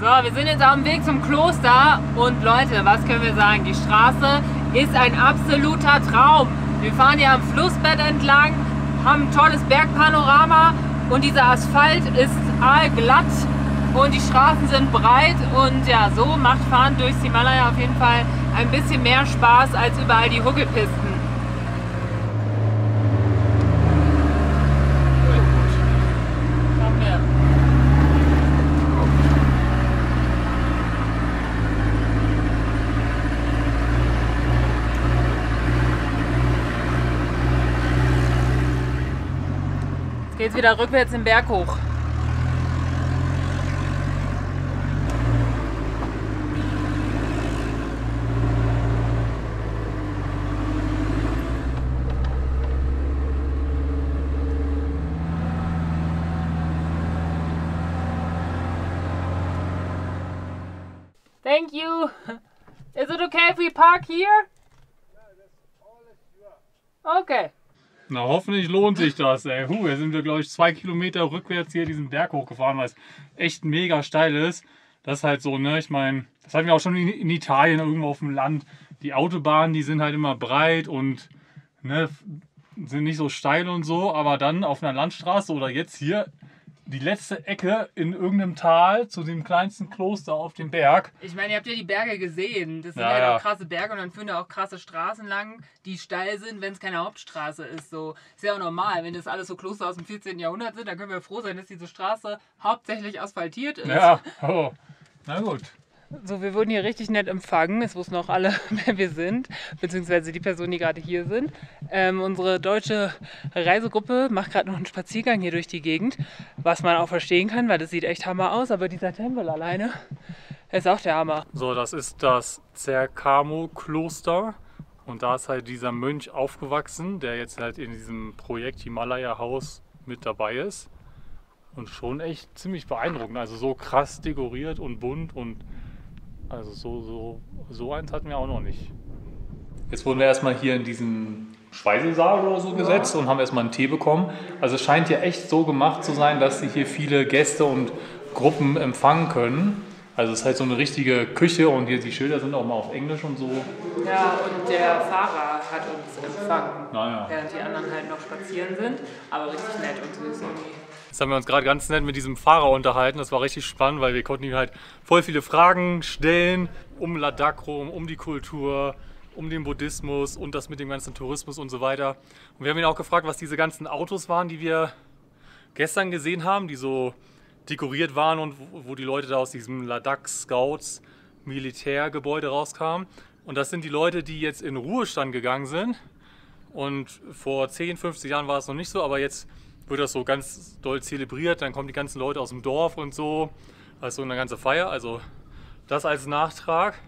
So, wir sind jetzt auf dem Weg zum Kloster und Leute, was können wir sagen? Die Straße ist ein absoluter Traum. Wir fahren hier am Flussbett entlang, haben ein tolles Bergpanorama und dieser Asphalt ist aalglatt und die Straßen sind breit und ja, so macht Fahren durchs Himalaya auf jeden Fall ein bisschen mehr Spaß als überall die Huckelpisten. Komm her. Jetzt geht's wieder rückwärts den Berg hoch. Thank you. Is it okay if we park here? Okay. Na, hoffentlich lohnt sich das, ey. Huh, jetzt sind wir, glaube ich, zwei Kilometer rückwärts hier diesen Berg hochgefahren, weil es echt mega steil ist. Das ist halt so, ne? Ich meine, das hatten wir auch schon in, Italien, irgendwo auf dem Land. Die Autobahnen, die sind halt immer breit und ne, sind nicht so steil und so, aber dann auf einer Landstraße oder jetzt hier die letzte Ecke in irgendeinem Tal zu dem kleinsten Kloster auf dem Berg. Ich meine, ihr habt ja die Berge gesehen. Das sind Ja, halt ja. auch krasse Berge und dann führen da auch krasse Straßen lang, die steil sind, wenn es keine Hauptstraße ist. So ist ja auch normal, wenn das alles so Kloster aus dem 14. Jahrhundert sind, dann können wir froh sein, dass diese Straße hauptsächlich asphaltiert ist. Ja, oh. Na gut. So, wir wurden hier richtig nett empfangen. Es wussten auch alle, wer wir sind, beziehungsweise die Personen, die gerade hier sind. Ähm, unsere deutsche Reisegruppe macht gerade noch einen Spaziergang hier durch die Gegend, was man auch verstehen kann, weil das sieht echt Hammer aus. Aber dieser Tempel alleine ist auch der Hammer. So, das ist das Zerkamo-Kloster. Und da ist halt dieser Mönch aufgewachsen, der jetzt halt in diesem Projekt Himalaya-Haus mit dabei ist. Und schon echt ziemlich beeindruckend. Also so krass dekoriert und bunt und also so, so, so eins hatten wir auch noch nicht. Jetzt wurden wir erstmal hier in diesen Speisesaal oder so gesetzt und haben erstmal einen Tee bekommen. Also es scheint ja echt so gemacht zu sein, dass sie hier viele Gäste und Gruppen empfangen können. Also es ist halt so eine richtige Küche und hier die Schilder sind auch mal auf Englisch und so. Ja, und der Fahrer hat uns empfangen, Naja. während die anderen halt noch spazieren sind. Aber richtig nett und süß irgendwie. Jetzt haben wir uns gerade ganz nett mit diesem Fahrer unterhalten. Das war richtig spannend, weil wir konnten ihm halt voll viele Fragen stellen um Ladakh rum, um die Kultur, um den Buddhismus und das mit dem ganzen Tourismus und so weiter. Und wir haben ihn auch gefragt, was diese ganzen Autos waren, die wir gestern gesehen haben, die so dekoriert waren und wo- die Leute da aus diesem Ladakh Scouts Militärgebäude rauskamen. Und das sind die Leute, die jetzt in Ruhestand gegangen sind. Und vor 10, 50 Jahren war es noch nicht so, aber jetzt wird das so ganz doll zelebriert. Dann kommen die ganzen Leute aus dem Dorf und so. Also eine ganze Feier. Also das als Nachtrag.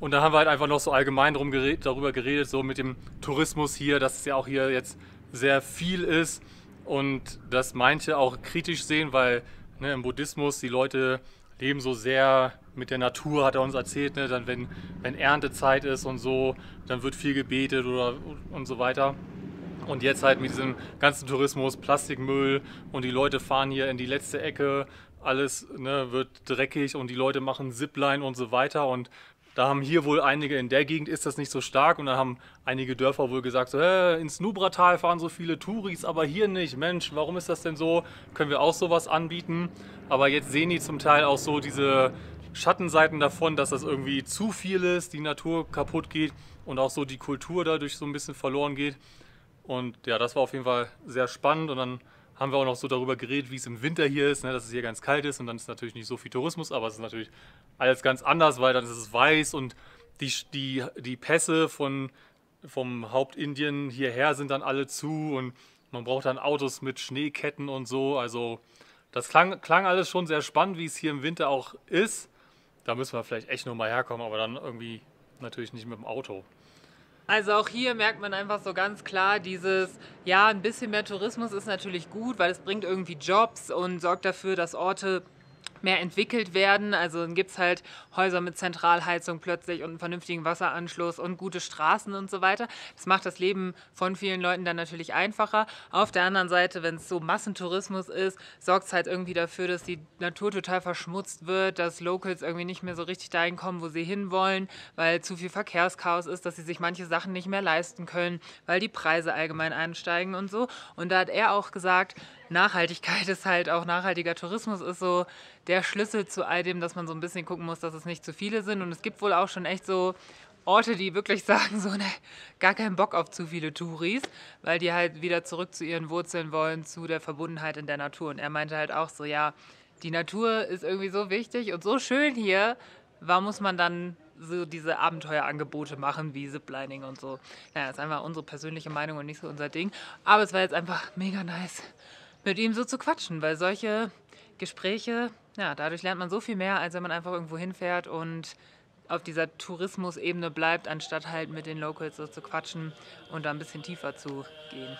Und dann haben wir halt einfach noch so allgemein drum geredet, darüber geredet, so mit dem Tourismus hier, dass es ja auch hier jetzt sehr viel ist und dass manche auch kritisch sehen, weil ne, im Buddhismus die Leute leben so sehr mit der Natur, hat er uns erzählt, ne, dann wenn, wenn Erntezeit ist und so, dann wird viel gebetet oder und so weiter. Und jetzt halt mit diesem ganzen Tourismus, Plastikmüll und die Leute fahren hier in die letzte Ecke, alles ne, wird dreckig und die Leute machen Zipline und so weiter. Und da haben hier wohl einige, in der Gegend ist das nicht so stark und dann haben einige Dörfer wohl gesagt, so, äh, ins Nubratal fahren so viele Touris, aber hier nicht. Mensch, warum ist das denn so? Können wir auch sowas anbieten? Aber jetzt sehen die zum Teil auch so diese Schattenseiten davon, dass das irgendwie zu viel ist, die Natur kaputt geht und auch so die Kultur dadurch so ein bisschen verloren geht. Und ja, das war auf jeden Fall sehr spannend. Und dann haben wir auch noch so darüber geredet, wie es im Winter hier ist, ne, dass es hier ganz kalt ist und dann ist natürlich nicht so viel Tourismus, aber es ist natürlich alles ganz anders, weil dann ist es weiß und die, die, die Pässe von, vom Hauptindien hierher sind dann alle zu und man braucht dann Autos mit Schneeketten und so. Also das klang, klang alles schon sehr spannend, wie es hier im Winter auch ist. Da müssen wir vielleicht echt nochmal herkommen, aber dann irgendwie natürlich nicht mit dem Auto. Also auch hier merkt man einfach so ganz klar dieses, ja, ein bisschen mehr Tourismus ist natürlich gut, weil es bringt irgendwie Jobs und sorgt dafür, dass Orte mehr entwickelt werden. Also dann gibt es halt Häuser mit Zentralheizung plötzlich und einen vernünftigen Wasseranschluss und gute Straßen und so weiter. Das macht das Leben von vielen Leuten dann natürlich einfacher. Auf der anderen Seite, wenn es so Massentourismus ist, sorgt es halt irgendwie dafür, dass die Natur total verschmutzt wird, dass Locals irgendwie nicht mehr so richtig dahin kommen, wo sie hinwollen, weil zu viel Verkehrschaos ist, dass sie sich manche Sachen nicht mehr leisten können, weil die Preise allgemein ansteigen und so. Und da hat er auch gesagt, Nachhaltigkeit ist halt auch nachhaltiger Tourismus ist so der Schlüssel zu all dem, dass man so ein bisschen gucken muss, dass es nicht zu viele sind. Und es gibt wohl auch schon echt so Orte, die wirklich sagen, so, ne, gar keinen Bock auf zu viele Touris, weil die halt wieder zurück zu ihren Wurzeln wollen, zu der Verbundenheit in der Natur. Und er meinte halt auch so, ja, die Natur ist irgendwie so wichtig und so schön hier, warum muss man dann so diese Abenteuerangebote machen wie Ziplining und so. Naja, das ist einfach unsere persönliche Meinung und nicht so unser Ding. Aber es war jetzt einfach mega nice, mit ihm so zu quatschen, weil solche Gespräche, ja, dadurch lernt man so viel mehr, als wenn man einfach irgendwo hinfährt und auf dieser Tourismusebene bleibt, anstatt halt mit den Locals so zu quatschen und da ein bisschen tiefer zu gehen.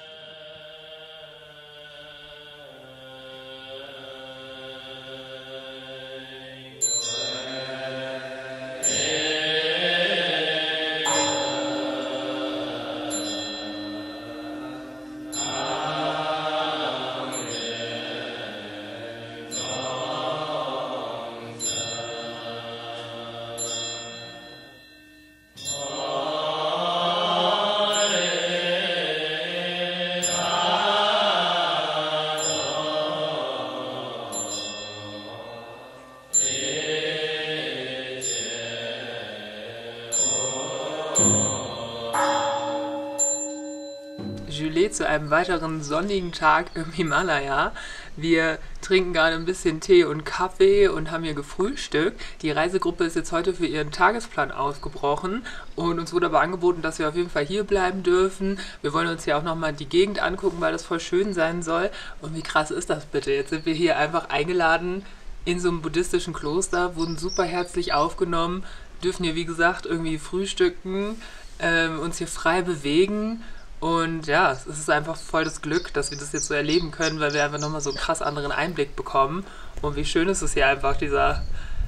Einem weiteren sonnigen Tag im Himalaya. Wir trinken gerade ein bisschen Tee und Kaffee und haben hier gefrühstückt. Die Reisegruppe ist jetzt heute für ihren Tagesplan ausgebrochen und uns wurde aber angeboten, dass wir auf jeden Fall hier bleiben dürfen. Wir wollen uns hier auch nochmal die Gegend angucken, weil das voll schön sein soll. Und wie krass ist das bitte? Jetzt sind wir hier einfach eingeladen in so einem buddhistischen Kloster, wurden super herzlich aufgenommen, dürfen hier wie gesagt irgendwie frühstücken, ähm, uns hier frei bewegen und ja, es ist einfach voll das Glück, dass wir das jetzt so erleben können, weil wir einfach nochmal so einen krass anderen Einblick bekommen. Und wie schön ist es hier einfach, dieser,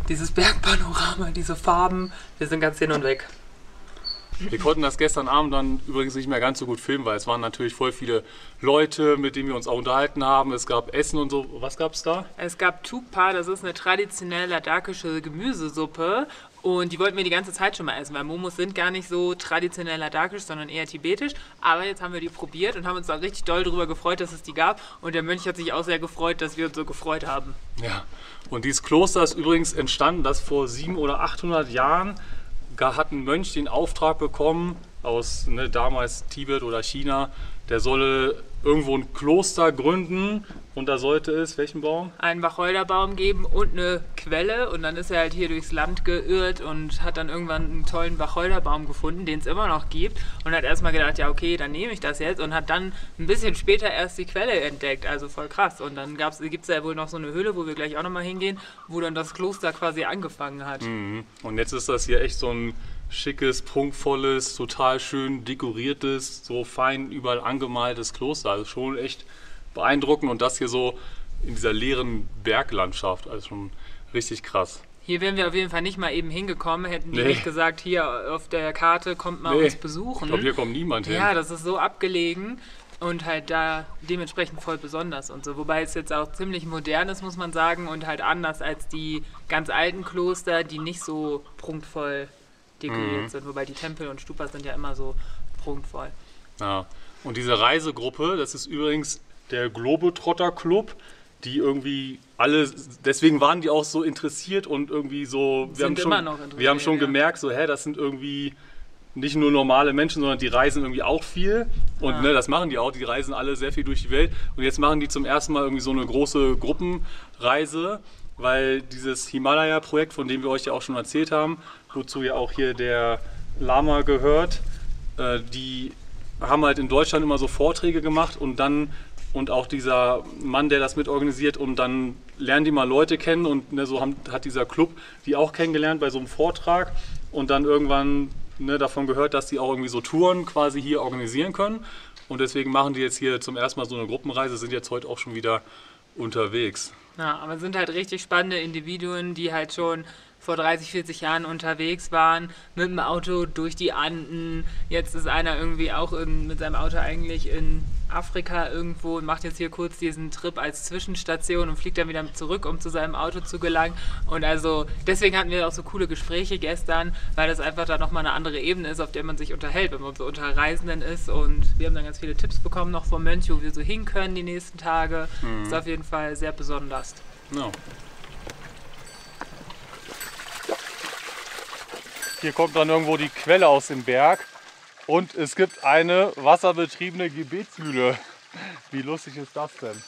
dieses Bergpanorama, diese Farben, wir sind ganz hin und weg. Wir konnten das gestern Abend dann übrigens nicht mehr ganz so gut filmen, weil es waren natürlich voll viele Leute, mit denen wir uns auch unterhalten haben. Es gab Essen und so. Was gab es da? Es gab Tukpa, das ist eine traditionelle ladakische Gemüsesuppe. Und die wollten wir die ganze Zeit schon mal essen, weil Momos sind gar nicht so traditionell ladakisch, sondern eher tibetisch. Aber jetzt haben wir die probiert und haben uns da richtig doll darüber gefreut, dass es die gab. Und der Mönch hat sich auch sehr gefreut, dass wir uns so gefreut haben. Ja, und dieses Kloster ist übrigens entstanden, das vor 700 oder 800 Jahren hat ein Mönch den Auftrag bekommen aus ne, damals Tibet oder China, der solle irgendwo ein Kloster gründen und da sollte es welchen Baum? Einen Wacholderbaum geben und eine Quelle und dann ist er halt hier durchs Land geirrt und hat dann irgendwann einen tollen Wacholderbaum gefunden, den es immer noch gibt und hat erstmal gedacht, ja okay, dann nehme ich das jetzt und hat dann ein bisschen später erst die Quelle entdeckt, also voll krass und dann gibt es ja wohl noch so eine Höhle, wo wir gleich auch nochmal hingehen, wo dann das Kloster quasi angefangen hat. Mhm. Und jetzt ist das hier echt so ein schickes, prunkvolles, total schön dekoriertes, so fein überall angemaltes Kloster. Also schon echt beeindruckend und das hier so in dieser leeren Berglandschaft. Also schon richtig krass. Hier wären wir auf jeden Fall nicht mal eben hingekommen, hätten die nee. nicht gesagt, hier auf der Karte kommt mal nee. uns besuchen. Ich glaube, hier kommt niemand hin. Ja, das ist so abgelegen und halt da dementsprechend voll besonders und so. Wobei es jetzt auch ziemlich modern ist, muss man sagen, und halt anders als die ganz alten Kloster, die nicht so prunkvoll dekoriert mhm. sind. Wobei die Tempel und Stupas sind ja immer so prunkvoll. Ja. Und diese Reisegruppe, das ist übrigens der Globetrotter Club, die irgendwie alle, deswegen waren die auch so interessiert und irgendwie so, wir haben schon, wir haben schon ja. gemerkt, so, hä, das sind irgendwie nicht nur normale Menschen, sondern die reisen irgendwie auch viel. Und ja. ne, das machen die auch. Die reisen alle sehr viel durch die Welt. Und jetzt machen die zum ersten Mal irgendwie so eine große Gruppenreise, weil dieses Himalaya-Projekt, von dem wir euch ja auch schon erzählt haben, wozu ja auch hier der Lama gehört. Äh, die haben halt in Deutschland immer so Vorträge gemacht und dann und auch dieser Mann, der das mitorganisiert und dann lernen die mal Leute kennen und ne, so haben, hat dieser Club die auch kennengelernt bei so einem Vortrag und dann irgendwann ne, davon gehört, dass die auch irgendwie so Touren quasi hier organisieren können und deswegen machen die jetzt hier zum ersten Mal so eine Gruppenreise, sind jetzt heute auch schon wieder unterwegs. Ja, aber es sind halt richtig spannende Individuen, die halt schon vor 30, 40 Jahren unterwegs waren, mit dem Auto durch die Anden. Jetzt ist einer irgendwie auch in, mit seinem Auto eigentlich in Afrika irgendwo und macht jetzt hier kurz diesen Trip als Zwischenstation und fliegt dann wieder zurück, um zu seinem Auto zu gelangen. Und also deswegen hatten wir auch so coole Gespräche gestern, weil das einfach da nochmal eine andere Ebene ist, auf der man sich unterhält, wenn man so unter Reisenden ist. Und wir haben dann ganz viele Tipps bekommen noch vom Mönch, wo wir so hin können die nächsten Tage. Mhm. Ist auf jeden Fall sehr besonders. No. Hier kommt dann irgendwo die Quelle aus dem Berg und es gibt eine wasserbetriebene Gebetsmühle. Wie lustig ist das denn?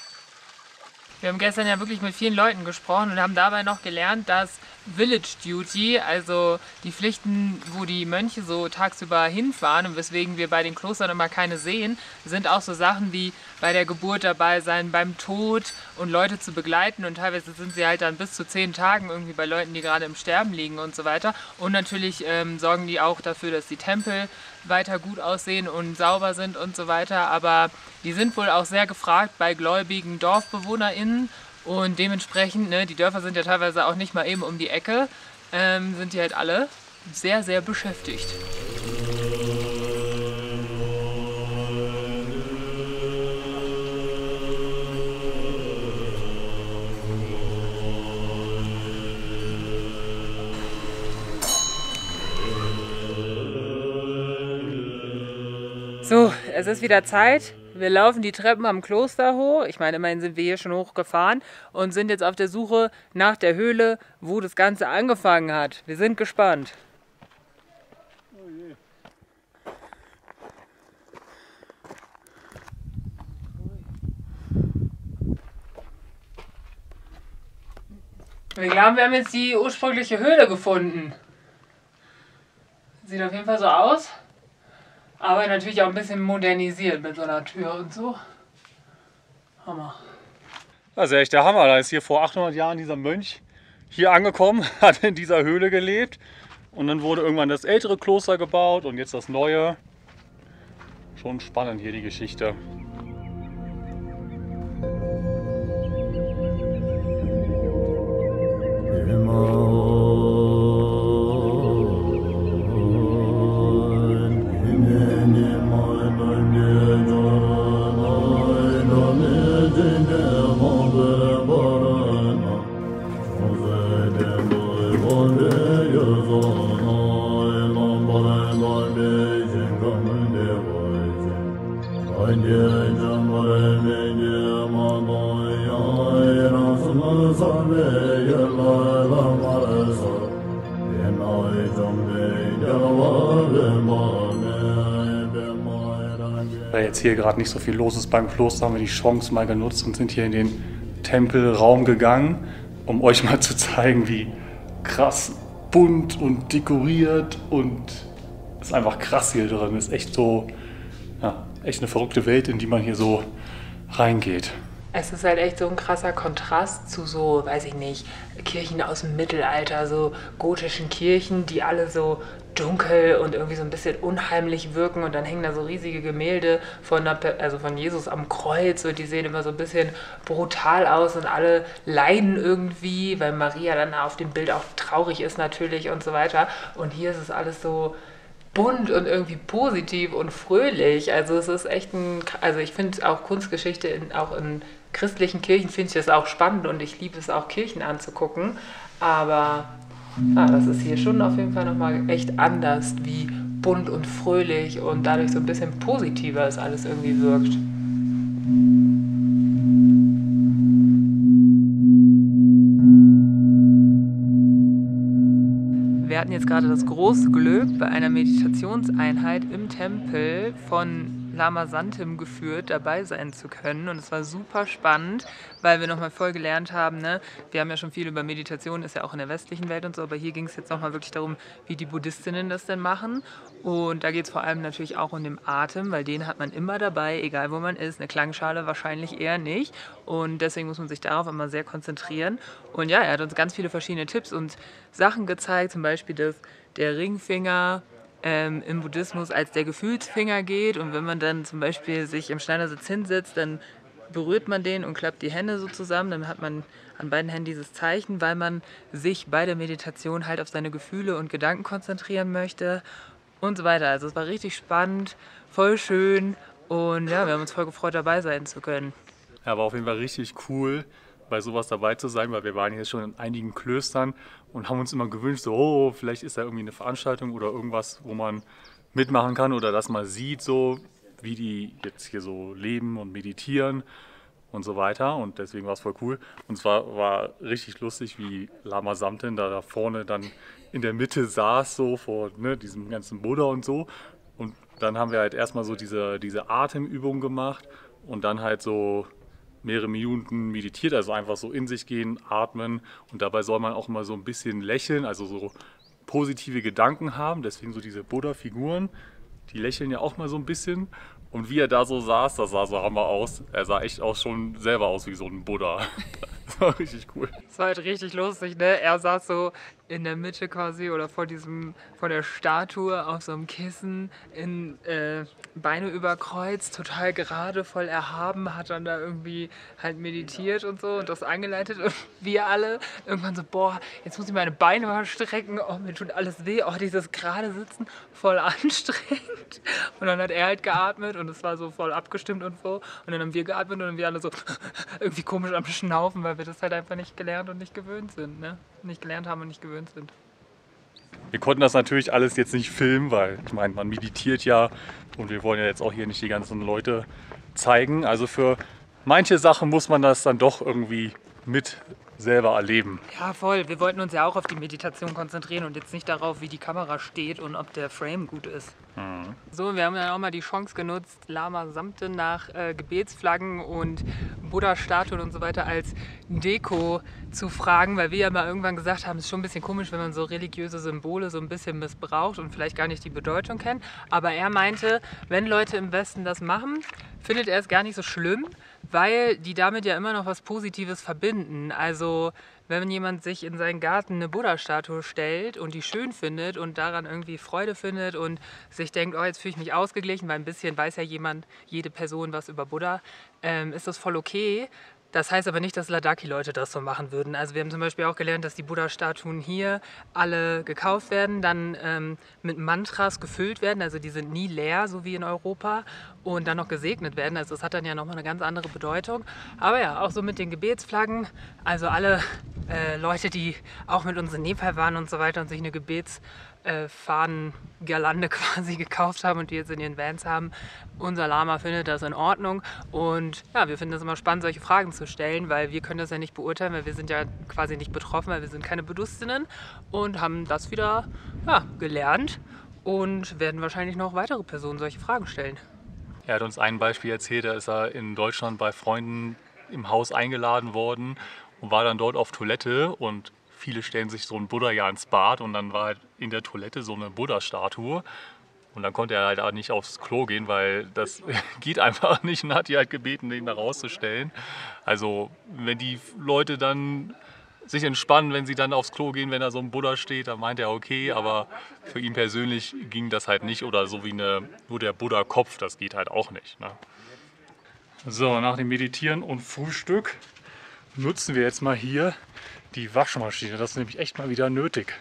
Wir haben gestern ja wirklich mit vielen Leuten gesprochen und haben dabei noch gelernt, dass Village Duty, also die Pflichten, wo die Mönche so tagsüber hinfahren und weswegen wir bei den Klostern immer keine sehen, sind auch so Sachen wie bei der Geburt dabei sein, beim Tod und Leute zu begleiten und teilweise sind sie halt dann bis zu zehn Tagen irgendwie bei Leuten, die gerade im Sterben liegen und so weiter. Und natürlich ähm, sorgen die auch dafür, dass die Tempel weiter gut aussehen und sauber sind und so weiter. Aber die sind wohl auch sehr gefragt bei gläubigen DorfbewohnerInnen und dementsprechend, ne, die Dörfer sind ja teilweise auch nicht mal eben um die Ecke, ähm, sind die halt alle sehr, sehr beschäftigt. So, es ist wieder Zeit. Wir laufen die Treppen am Kloster hoch. Ich meine, immerhin sind wir hier schon hochgefahren und sind jetzt auf der Suche nach der Höhle, wo das Ganze angefangen hat. Wir sind gespannt. Wir glauben, wir haben jetzt die ursprüngliche Höhle gefunden. Sieht auf jeden Fall so aus. Aber natürlich auch ein bisschen modernisiert mit so einer Tür und so. Hammer. Das ist echt der Hammer. Da ist hier vor 800 Jahren dieser Mönch hier angekommen, hat in dieser Höhle gelebt. Und dann wurde irgendwann das ältere Kloster gebaut und jetzt das neue. Schon spannend hier die Geschichte. Gerade nicht so viel los ist beim Kloster, haben wir die Chance mal genutzt und sind hier in den Tempelraum gegangen, um euch mal zu zeigen, wie krass bunt und dekoriert und ist einfach krass hier drin. Ist echt so, ja, echt eine verrückte Welt, in die man hier so reingeht. Es ist halt echt so ein krasser Kontrast zu so, weiß ich nicht, Kirchen aus dem Mittelalter, so gotischen Kirchen, die alle so dunkel und irgendwie so ein bisschen unheimlich wirken und dann hängen da so riesige Gemälde von, der, also von Jesus am Kreuz und die sehen immer so ein bisschen brutal aus und alle leiden irgendwie, weil Maria dann auf dem Bild auch traurig ist natürlich und so weiter. Und hier ist es alles so bunt und irgendwie positiv und fröhlich. Also es ist echt ein, also ich finde auch Kunstgeschichte in, auch in christlichen Kirchen finde ich das auch spannend und ich liebe es auch Kirchen anzugucken. Aber ja, das ist hier schon auf jeden Fall nochmal echt anders, wie bunt und fröhlich und dadurch so ein bisschen positiver es alles irgendwie wirkt. Wir hatten jetzt gerade das große Glück, bei einer Meditationseinheit im Tempel von Lama Santim geführt, dabei sein zu können. Und es war super spannend, weil wir nochmal voll gelernt haben. Ne? Wir haben ja schon viel über Meditation, ist ja auch in der westlichen Welt und so, aber hier ging es jetzt nochmal wirklich darum, wie die Buddhistinnen das denn machen. Und da geht es vor allem natürlich auch um den Atem, weil den hat man immer dabei, egal wo man ist. Eine Klangschale wahrscheinlich eher nicht. Und deswegen muss man sich darauf immer sehr konzentrieren. Und ja, er hat uns ganz viele verschiedene Tipps und Sachen gezeigt, zum Beispiel, dass der Ringfinger ähm, im Buddhismus als der Gefühlsfinger geht. Und wenn man dann zum Beispiel sich im Schneidersitz hinsetzt, dann berührt man den und klappt die Hände so zusammen. Dann hat man an beiden Händen dieses Zeichen, weil man sich bei der Meditation halt auf seine Gefühle und Gedanken konzentrieren möchte und so weiter. Also es war richtig spannend, voll schön und ja, wir haben uns voll gefreut, dabei sein zu können. Ja, war auf jeden Fall richtig cool, bei sowas dabei zu sein, weil wir waren jetzt schon in einigen Klöstern und haben uns immer gewünscht, so, oh, vielleicht ist da irgendwie eine Veranstaltung oder irgendwas, wo man mitmachen kann oder dass man sieht, so wie die jetzt hier so leben und meditieren und so weiter. Und deswegen war es voll cool. Und zwar war richtig lustig, wie Lama Samten da vorne dann in der Mitte saß, so vor ne, diesem ganzen Buddha und so. Und dann haben wir halt erstmal so diese, diese Atemübung gemacht und dann halt so mehrere Minuten meditiert, also einfach so in sich gehen, atmen und dabei soll man auch mal so ein bisschen lächeln, also so positive Gedanken haben, deswegen so diese Buddha-Figuren, die lächeln ja auch mal so ein bisschen und wie er da so saß, das sah so hammer aus. Er sah echt auch schon selber aus wie so ein Buddha. Das war richtig cool. Das war halt richtig lustig, ne? Er saß so in der Mitte quasi oder vor diesem, vor der Statue auf so einem Kissen, in äh, Beine überkreuzt, total gerade, voll erhaben, hat dann da irgendwie halt meditiert und so und das angeleitet und wir alle irgendwann so, boah, jetzt muss ich meine Beine mal strecken, oh, mir tut alles weh, oh, dieses gerade Sitzen, voll anstrengend. Und dann hat er halt geatmet und es war so voll abgestimmt und so und dann haben wir geatmet und dann wir alle so irgendwie komisch am Schnaufen, weil wir das halt einfach nicht gelernt und nicht gewöhnt sind, ne? Nicht gelernt haben und nicht gewöhnt sind. Wir konnten das natürlich alles jetzt nicht filmen, weil ich meine, man meditiert ja und wir wollen ja jetzt auch hier nicht die ganzen Leute zeigen. Also für manche Sachen muss man das dann doch irgendwie mit selber erleben. Ja, voll. Wir wollten uns ja auch auf die Meditation konzentrieren und jetzt nicht darauf, wie die Kamera steht und ob der Frame gut ist. Mhm. So, wir haben dann auch mal die Chance genutzt, Lama Samte nach äh, Gebetsflaggen und Buddha-Statuen und so weiter als Deko zu fragen, weil wir ja mal irgendwann gesagt haben, es ist schon ein bisschen komisch, wenn man so religiöse Symbole so ein bisschen missbraucht und vielleicht gar nicht die Bedeutung kennt. Aber er meinte, wenn Leute im Westen das machen, findet er es gar nicht so schlimm, weil die damit ja immer noch was Positives verbinden. Also wenn jemand sich in seinen Garten eine Buddha-Statue stellt und die schön findet und daran irgendwie Freude findet und sich denkt, oh, jetzt fühle ich mich ausgeglichen, weil ein bisschen weiß ja jemand, jede Person was über Buddha, ähm, ist das voll okay. Das heißt aber nicht, dass Ladaki-Leute das so machen würden. Also wir haben zum Beispiel auch gelernt, dass die Buddha-Statuen hier alle gekauft werden, dann ähm, mit Mantras gefüllt werden. Also die sind nie leer, so wie in Europa, und dann noch gesegnet werden. Also das hat dann ja nochmal eine ganz andere Bedeutung. Aber ja, auch so mit den Gebetsflaggen. Also alle äh, Leute, die auch mit uns in Nepal waren und so weiter und sich eine Gebets äh, Fahnengirlande quasi gekauft haben und die jetzt in ihren Vans haben. Unser Lama findet das in Ordnung und ja, wir finden es immer spannend, solche Fragen zu stellen, weil wir können das ja nicht beurteilen, weil wir sind ja quasi nicht betroffen, weil wir sind keine Buddhistinnen und haben das wieder ja, gelernt und werden wahrscheinlich noch weitere Personen solche Fragen stellen. Er hat uns ein Beispiel erzählt, da ist er in Deutschland bei Freunden im Haus eingeladen worden und war dann dort auf Toilette und viele stellen sich so einen Buddha ja ins Bad und dann war halt in der Toilette so eine Buddha-Statue. Und dann konnte er halt auch nicht aufs Klo gehen, weil das geht einfach nicht und hat die halt gebeten, den da rauszustellen. Also wenn die Leute dann sich entspannen, wenn sie dann aufs Klo gehen, wenn da so ein Buddha steht, dann meint er okay, aber für ihn persönlich ging das halt nicht oder so wie eine, nur der Buddha-Kopf, das geht halt auch nicht. Ne? So, nach dem Meditieren und Frühstück nutzen wir jetzt mal hier die Waschmaschine. Das ist nämlich echt mal wieder nötig.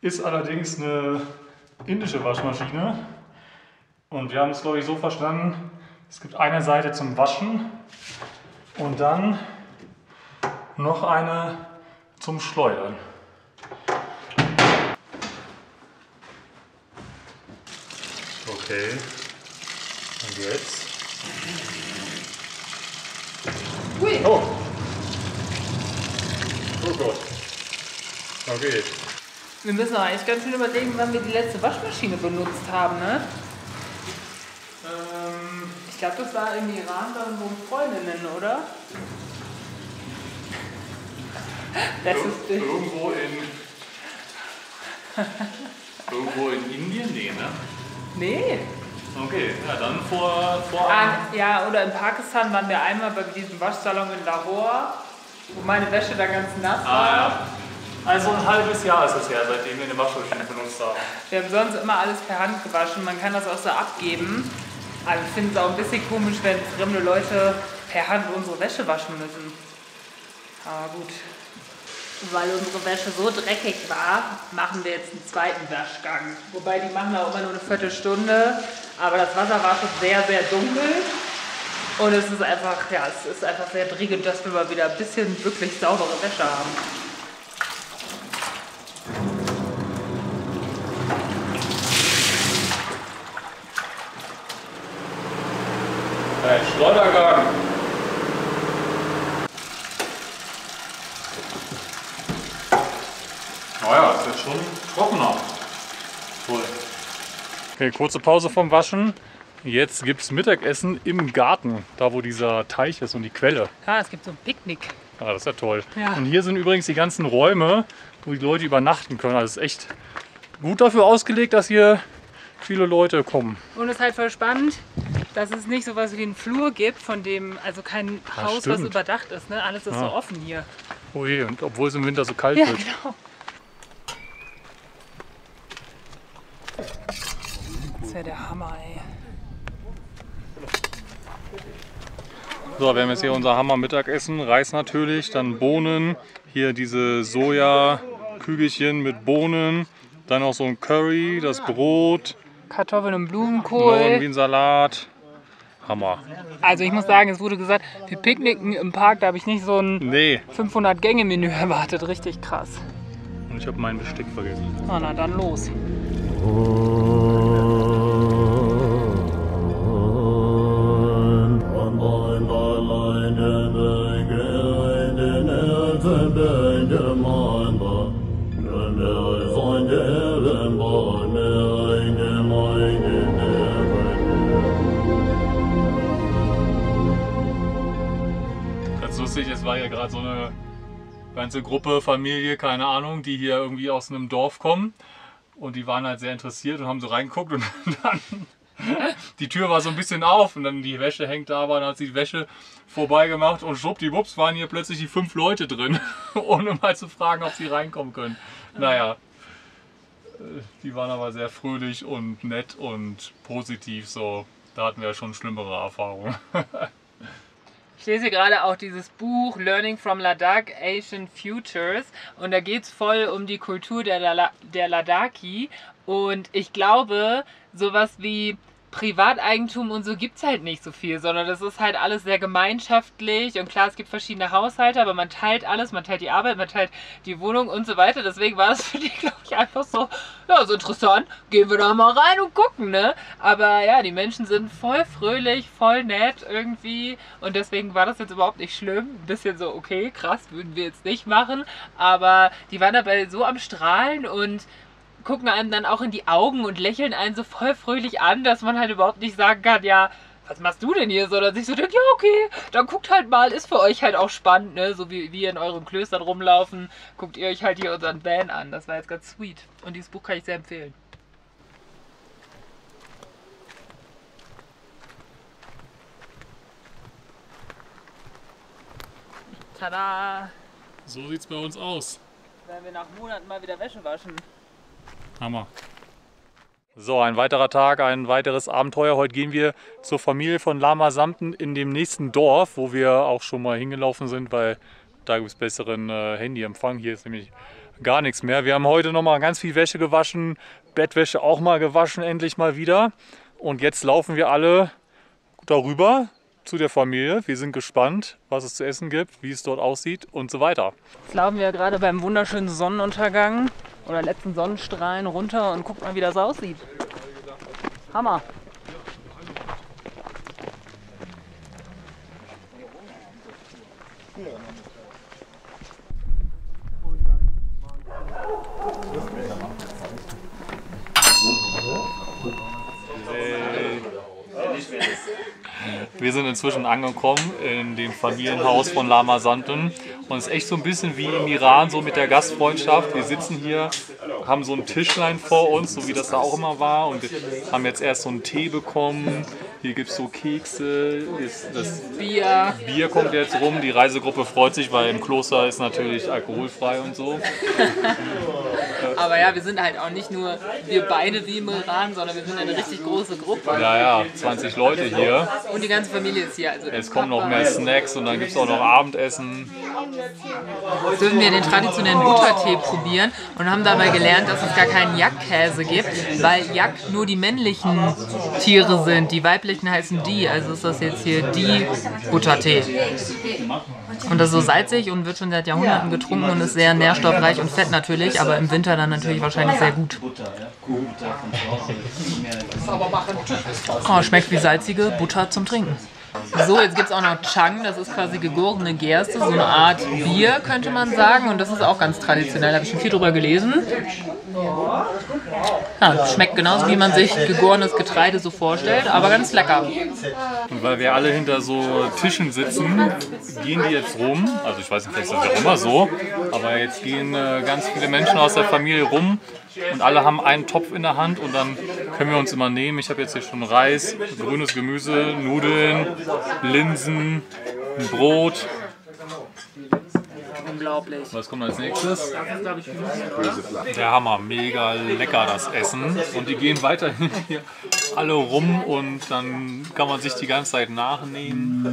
Ist allerdings eine indische Waschmaschine. Und wir haben es, glaube ich, so verstanden, es gibt eine Seite zum Waschen und dann noch eine zum Schleudern. Okay. Und jetzt? Ui. Oh. Oh Gott. Okay. Wir müssen eigentlich ganz schön überlegen, wann wir die letzte Waschmaschine benutzt haben, ne? Ähm, ich glaube, das war im Iran bei unseren Freundinnen, oder? Das Ir ist irgendwo in. irgendwo in Indien? Nee, ne? Nee. Okay, ja, dann vor, vor ah, Ja, oder in Pakistan waren wir einmal bei diesem Waschsalon in Lahore, wo meine Wäsche da ganz nass war. Ah, ja. Also ein halbes Jahr ist es her, seitdem wir eine Waschmaschine benutzt haben. Wir haben sonst immer alles per Hand gewaschen. Man kann das auch so abgeben. Aber ich finde es auch ein bisschen komisch, wenn fremde Leute per Hand unsere Wäsche waschen müssen. Aber gut. Weil unsere Wäsche so dreckig war, machen wir jetzt einen zweiten Waschgang. Wobei die machen auch immer nur eine Viertelstunde. Aber das Wasser war schon sehr, sehr dunkel. Und es ist einfach, ja, es ist einfach sehr dringend, dass wir mal wieder ein bisschen wirklich saubere Wäsche haben. Ein Schleudergang. Naja, ist jetzt schon trockener. Toll. Okay, kurze Pause vom Waschen. Jetzt gibt es Mittagessen im Garten, da wo dieser Teich ist und die Quelle. Ja, es gibt so ein Picknick. Ah, das ist ja toll. Ja. Und hier sind übrigens die ganzen Räume, wo die Leute übernachten können. Also es ist echt gut dafür ausgelegt, dass hier viele Leute kommen. Und es ist halt voll spannend, dass es nicht so was wie einen Flur gibt, von dem, also kein Haus, was stimmt. überdacht ist. Ne? Alles ist so Ja. offen hier. Oh je, und obwohl es im Winter so kalt Ja, wird. genau. Das ist ja der Hammer, ey. So, wir haben jetzt hier unser Hammer-Mittagessen. Reis natürlich, dann Bohnen. Hier diese Soja-Kügelchen mit Bohnen. Dann noch so ein Curry, das Brot. Kartoffeln und Morgen wie Blumenkohl. ein Salat. Hammer. Also ich muss sagen, es wurde gesagt, für Picknicken im Park, da habe ich nicht so ein Nee. 500-Gänge-Menü erwartet. Richtig krass. Und ich habe mein Besteck vergessen. Na, na dann los. Ganz es war ja gerade so eine ganze Gruppe, Familie, keine Ahnung, die hier irgendwie aus einem Dorf kommen. Und die waren halt sehr interessiert und haben so reingeguckt und dann die Tür war so ein bisschen auf und dann die Wäsche hängt da, aber dann hat sie die Wäsche vorbeigemacht und schwuppdiwupps waren hier plötzlich die fünf Leute drin, ohne mal zu fragen, ob sie reinkommen können. Naja, die waren aber sehr fröhlich und nett und positiv so. Da hatten wir ja schon schlimmere Erfahrungen. Ich lese gerade auch dieses Buch Learning from Ladakh Asian Futures. Und da geht es voll um die Kultur der, Lala der Ladakhi. Und ich glaube, sowas wie Privateigentum und so gibt es halt nicht so viel, sondern das ist halt alles sehr gemeinschaftlich und klar, es gibt verschiedene Haushalte, aber man teilt alles, man teilt die Arbeit, man teilt die Wohnung und so weiter. Deswegen war das für die, glaube ich, einfach so, ja, so interessant, gehen wir da mal rein und gucken, ne? Aber ja, die Menschen sind voll fröhlich, voll nett irgendwie und deswegen war das jetzt überhaupt nicht schlimm. Ein bisschen so, okay, krass, würden wir jetzt nicht machen, aber die waren dabei so am Strahlen und gucken einem dann auch in die Augen und lächeln einen so voll fröhlich an, dass man halt überhaupt nicht sagen kann, ja, was machst du denn hier? Sondern sich so denkt, ja, okay, dann guckt halt mal, ist für euch halt auch spannend, ne? So wie wir in euren Klöstern rumlaufen, guckt ihr euch halt hier unseren Van an. Das war jetzt ganz sweet. Und dieses Buch kann ich sehr empfehlen. Tada! So sieht's bei uns aus. Wenn wir nach Monaten mal wieder Wäsche waschen. Hammer. So, ein weiterer Tag, ein weiteres Abenteuer. Heute gehen wir zur Familie von Lama Samten in dem nächsten Dorf, wo wir auch schon mal hingelaufen sind, weil da gibt es besseren äh, Handyempfang. Hier ist nämlich gar nichts mehr. Wir haben heute noch mal ganz viel Wäsche gewaschen, Bettwäsche auch mal gewaschen, endlich mal wieder. Und jetzt laufen wir alle darüber zu der Familie. Wir sind gespannt, was es zu essen gibt, wie es dort aussieht und so weiter. Jetzt laufen wir gerade beim wunderschönen Sonnenuntergang oder letzten Sonnenstrahlen runter und guckt mal, wie das aussieht. Hammer. Wir sind inzwischen angekommen in dem Familienhaus von Lama Santen und es ist echt so ein bisschen wie im Iran, so mit der Gastfreundschaft. Wir sitzen hier, haben so ein Tischlein vor uns, so wie das da auch immer war und wir haben jetzt erst so einen Tee bekommen, Hier gibt es so Kekse. Ist das Bier. Bier kommt jetzt rum. Die Reisegruppe freut sich, weil im Kloster ist natürlich alkoholfrei und so. Aber ja, wir sind halt auch nicht nur wir beide wie im Iran, sondern wir sind eine richtig große Gruppe. Ja, ja, 20 Leute hier. Und die ganze Familie ist hier. Also Es kommen noch mehr Snacks und dann gibt es auch noch Abendessen. Jetzt dürfen wir den traditionellen Buttertee probieren und haben dabei gelernt, dass es gar keinen Yak-Käse gibt, weil Yak nur die männlichen Tiere sind. Die weiblichen heißen die. Also ist das jetzt hier die Buttertee. Und das ist so salzig und wird schon seit Jahrhunderten getrunken und ist sehr nährstoffreich und fett natürlich, aber im Winter dann natürlich wahrscheinlich sehr gut. Oh, schmeckt wie salzige Butter zum Trinken. So, jetzt gibt es auch noch Chang, das ist quasi gegorene Gerste, so eine Art Bier, könnte man sagen. Und das ist auch ganz traditionell, da habe ich schon viel drüber gelesen. Ja, schmeckt genauso, wie man sich gegorenes Getreide so vorstellt, aber ganz lecker. Und weil wir alle hinter so Tischen sitzen, gehen die jetzt rum. Also ich weiß nicht, vielleicht ist das ja immer so, aber jetzt gehen äh, ganz viele Menschen aus der Familie rum und alle haben einen Topf in der Hand und dann können wir uns immer nehmen. Ich habe jetzt hier schon Reis, grünes Gemüse, Nudeln, Linsen, ein Brot. Unglaublich. Was kommt als nächstes? Der Hammer, mega lecker das Essen. Und die gehen weiterhin hier alle rum und dann kann man sich die ganze Zeit nachnehmen.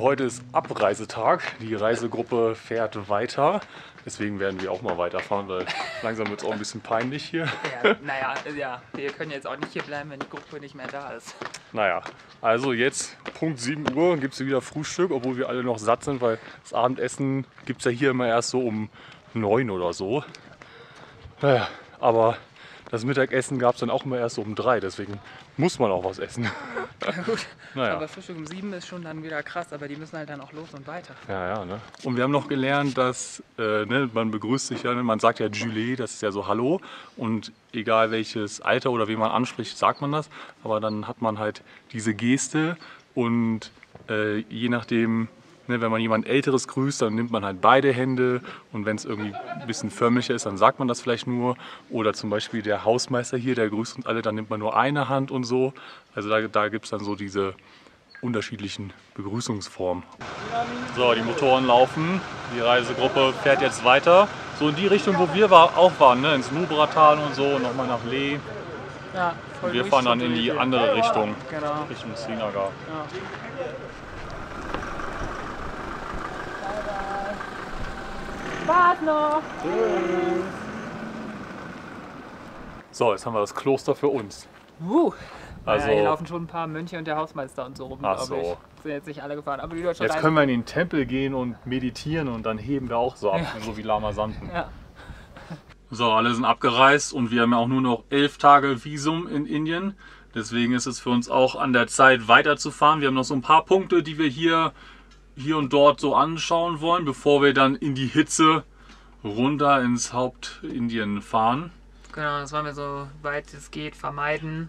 Heute ist Abreisetag. Die Reisegruppe fährt weiter. Deswegen werden wir auch mal weiterfahren, weil langsam wird es auch ein bisschen peinlich hier. Ja, naja, ja, wir können jetzt auch nicht hier bleiben, wenn die Gruppe nicht mehr da ist. Naja, also jetzt Punkt 7 Uhr gibt es wieder Frühstück, obwohl wir alle noch satt sind, weil das Abendessen gibt es ja hier immer erst so um 9 oder so. Naja, aber das Mittagessen gab es dann auch immer erst um 3, deswegen muss man auch was essen. Ja, gut. Naja. Aber Frühstück um sieben ist schon dann wieder krass, aber die müssen halt dann auch los und weiter. Ja, ja, ne? Und wir haben noch gelernt, dass äh, ne, man begrüßt sich ja, ne, man sagt ja Julie, das ist ja so Hallo. Und egal welches Alter oder wie man anspricht, sagt man das. Aber dann hat man halt diese Geste und äh, je nachdem, ne, wenn man jemand Älteres grüßt, dann nimmt man halt beide Hände. Und wenn es irgendwie ein bisschen förmlicher ist, dann sagt man das vielleicht nur. Oder zum Beispiel der Hausmeister hier, der grüßt uns alle, dann nimmt man nur eine Hand und so. Also da, da gibt es dann so diese unterschiedlichen Begrüßungsformen. So, die Motoren laufen, die Reisegruppe fährt jetzt weiter. So in die Richtung, wo wir war, auch waren, ne? ins Nubratal und so, nochmal nach Lee. Ja, voll Wir fahren dann in die andere Richtung, Genau. Richtung Srinagar. Wart noch! So, jetzt haben wir das Kloster für uns. Uh. Also- ja, hier laufen schon ein paar Mönche und der Hausmeister und so rum, Ach glaube so. ich. Sind jetzt nicht alle gefahren, aber die deutsche Jetzt können wir in den Tempel gehen und meditieren und dann heben wir auch so ab, so wie Lama Santen. Ja. So, alle sind abgereist und wir haben ja auch nur noch elf Tage Visum in Indien. Deswegen ist es für uns auch an der Zeit weiterzufahren. Wir haben noch so ein paar Punkte, die wir hier, hier und dort so anschauen wollen, bevor wir dann in die Hitze runter ins Hauptindien fahren. Genau, das wollen wir so weit es geht vermeiden.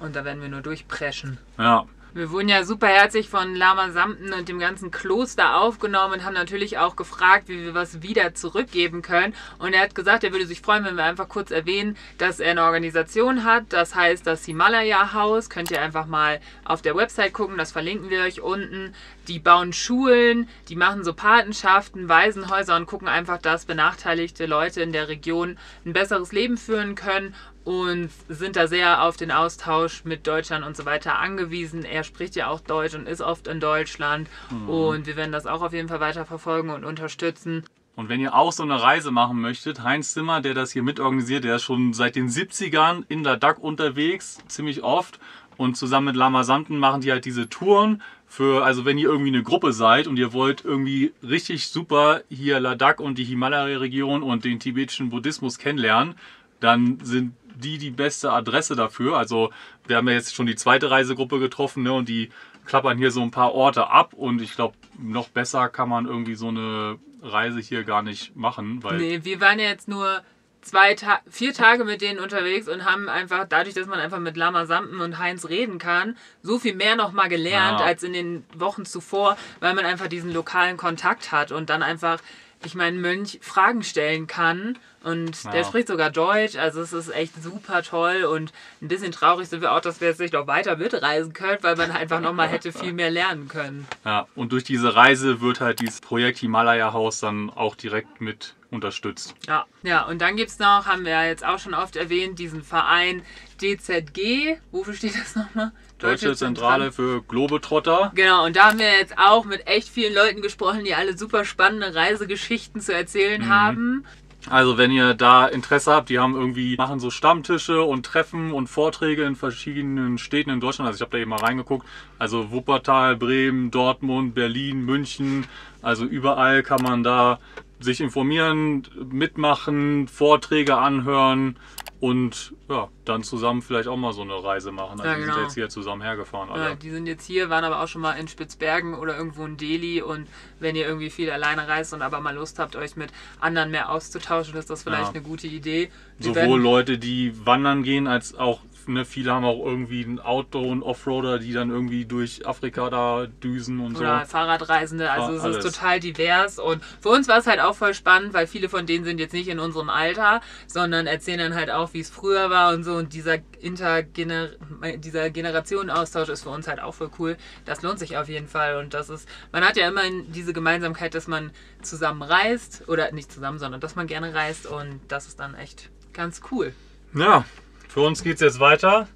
Und da werden wir nur durchpreschen. Ja, Wir wurden ja super herzlich von Lama Samten und dem ganzen Kloster aufgenommen und haben natürlich auch gefragt, wie wir was wieder zurückgeben können. Und er hat gesagt, er würde sich freuen, wenn wir einfach kurz erwähnen, dass er eine Organisation hat. Das heißt das Himalaya Haus. Könnt ihr einfach mal auf der Website gucken, das verlinken wir euch unten. Die bauen Schulen, die machen so Patenschaften, Waisenhäuser und gucken einfach, dass benachteiligte Leute in der Region ein besseres Leben führen können und sind da sehr auf den Austausch mit Deutschland und so weiter angewiesen. Er spricht ja auch Deutsch und ist oft in Deutschland und wir werden das auch auf jeden Fall weiter verfolgen und unterstützen. Und wenn ihr auch so eine Reise machen möchtet, Heinz Zimmer, der das hier mitorganisiert, der ist schon seit den 70ern in Ladakh unterwegs, ziemlich oft. Und zusammen mit Lama Samten machen die halt diese Touren für, also wenn ihr irgendwie eine Gruppe seid und ihr wollt irgendwie richtig super hier Ladakh und die Himalaya-Region und den tibetischen Buddhismus kennenlernen, dann sind die die beste Adresse dafür. Also wir haben ja jetzt schon die zweite Reisegruppe getroffen ne, und die klappern hier so ein paar Orte ab und ich glaube, noch besser kann man irgendwie so eine Reise hier gar nicht machen, weil Nee, wir waren ja jetzt nur zwei Ta vier Tage mit denen unterwegs und haben einfach, dadurch, dass man einfach mit Lama Sampen und Heinz reden kann, so viel mehr nochmal gelernt Ja. als in den Wochen zuvor, weil man einfach diesen lokalen Kontakt hat und dann einfach ich meinen Mönch Fragen stellen kann. Und Ja. der spricht sogar Deutsch, also es ist echt super toll und ein bisschen traurig sind wir auch, dass wir jetzt nicht noch weiter mitreisen können, weil man einfach nochmal hätte viel mehr lernen können. Ja, und durch diese Reise wird halt dieses Projekt Himalaya Haus dann auch direkt mit unterstützt. Ja, ja, und dann gibt es noch, haben wir ja jetzt auch schon oft erwähnt, diesen Verein DZG. Wofür steht das nochmal? Deutsche Zentrale für Globetrotter. Genau, und da haben wir jetzt auch mit echt vielen Leuten gesprochen, die alle super spannende Reisegeschichten zu erzählen Mhm. haben. Also wenn ihr da Interesse habt, die haben irgendwie, machen so Stammtische und Treffen und Vorträge in verschiedenen Städten in Deutschland. Also ich habe da eben mal reingeguckt. Also Wuppertal, Bremen, Dortmund, Berlin, München. Also überall kann man da sich informieren, mitmachen, Vorträge anhören und ja, dann zusammen vielleicht auch mal so eine Reise machen. Also Ja, genau. sind jetzt hier zusammen hergefahren. Ja, Alle. die sind jetzt hier, waren aber auch schon mal in Spitzbergen oder irgendwo in Delhi. Und wenn ihr irgendwie viel alleine reist und aber mal Lust habt, euch mit anderen mehr auszutauschen, ist das vielleicht Ja. eine gute Idee. Wir Sowohl Leute, die wandern gehen, als auch ne, viele haben auch irgendwie einen Outdoor- und Offroader, die dann irgendwie durch Afrika da düsen und oder so. Fahrradreisende, also es alles. ist total divers und für uns war es halt auch voll spannend, weil viele von denen sind jetzt nicht in unserem Alter, sondern erzählen dann halt auch, wie es früher war und so und dieser Intergener dieser Generationenaustausch ist für uns halt auch voll cool. Das lohnt sich auf jeden Fall und das ist, man hat ja immer diese Gemeinsamkeit, dass man zusammen reist oder nicht zusammen, sondern dass man gerne reist und das ist dann echt ganz cool. Ja, für uns geht's jetzt weiter.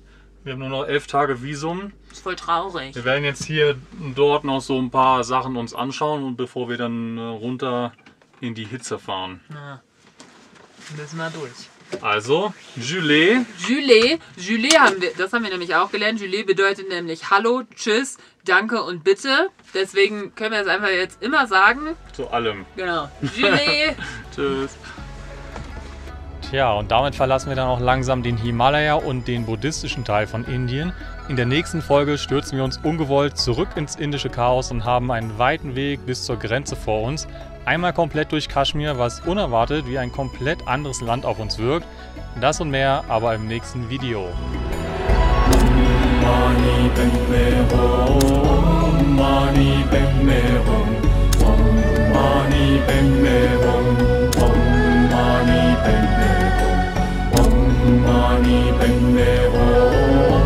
Wir haben nur noch elf Tage Visum. Ist voll traurig. Wir werden jetzt hier und dort noch so ein paar Sachen uns anschauen und bevor wir dann äh, runter in die Hitze fahren. Ja. Müssen wir durch. Also, Julet, Julet, Julet haben wir, das haben wir nämlich auch gelernt. Julet bedeutet nämlich Hallo, Tschüss, Danke und Bitte. Deswegen können wir es einfach jetzt immer sagen. zu allem. Genau. Julet. Tschüss. Ja, und damit verlassen wir dann auch langsam den Himalaya und den buddhistischen Teil von Indien. In der nächsten Folge stürzen wir uns ungewollt zurück ins indische Chaos und haben einen weiten Weg bis zur Grenze vor uns. Einmal komplett durch Kaschmir, was unerwartet wie ein komplett anderes Land auf uns wirkt. Das und mehr aber im nächsten Video. Mani Padme Hum, Mani Padme Hum, Om Mani Padme Hum, Om Mani Padme 많이 뵙네요.